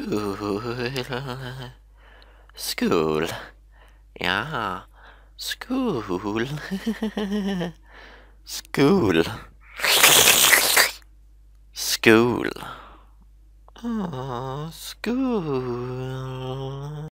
School. School. yeah, School. School. School. Oh, school.